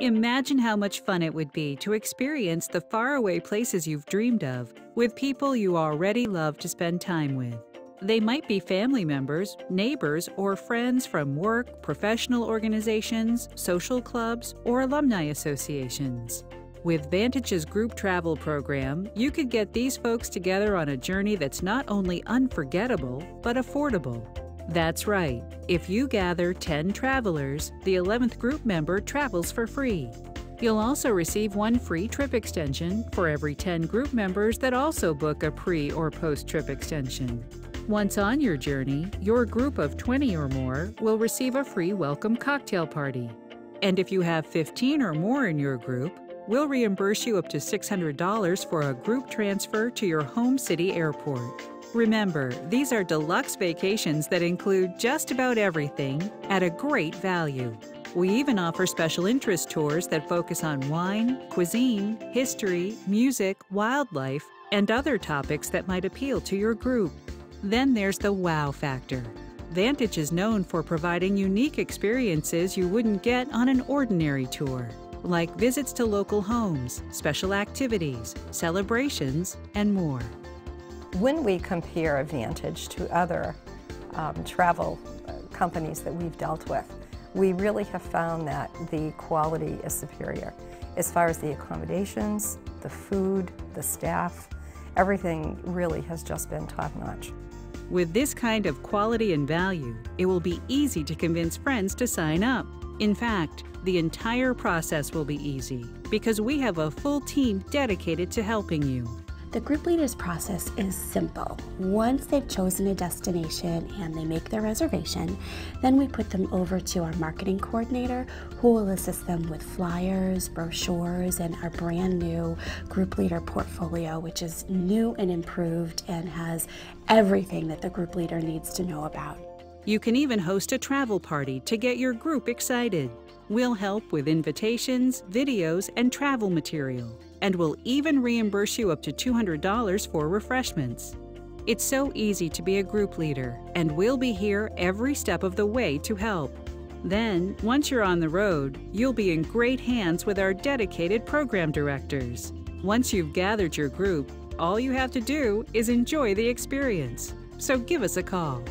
Imagine how much fun it would be to experience the faraway places you've dreamed of with people you already love to spend time with. They might be family members, neighbors, or friends from work, professional organizations, social clubs, or alumni associations. With Vantage's group travel program, you could get these folks together on a journey that's not only unforgettable, but affordable. That's right. If you gather 10 travelers, the 11th group member travels for free. You'll also receive one free trip extension for every 10 group members that also book a pre or post trip extension. Once on your journey, your group of 20 or more will receive a free welcome cocktail party. And if you have 15 or more in your group, we'll reimburse you up to $600 for a group transfer to your home city airport. Remember, these are deluxe vacations that include just about everything at a great value. We even offer special interest tours that focus on wine, cuisine, history, music, wildlife, and other topics that might appeal to your group. Then there's the wow factor. Vantage is known for providing unique experiences you wouldn't get on an ordinary tour like visits to local homes, special activities, celebrations, and more. When we compare Vantage to other um, travel uh, companies that we've dealt with, we really have found that the quality is superior. As far as the accommodations, the food, the staff, everything really has just been top notch. With this kind of quality and value, it will be easy to convince friends to sign up. In fact, the entire process will be easy because we have a full team dedicated to helping you. The group leaders process is simple. Once they've chosen a destination and they make their reservation, then we put them over to our marketing coordinator who will assist them with flyers, brochures, and our brand new group leader portfolio, which is new and improved and has everything that the group leader needs to know about. You can even host a travel party to get your group excited. We'll help with invitations, videos, and travel material, and we'll even reimburse you up to $200 for refreshments. It's so easy to be a group leader, and we'll be here every step of the way to help. Then, once you're on the road, you'll be in great hands with our dedicated program directors. Once you've gathered your group, all you have to do is enjoy the experience. So give us a call.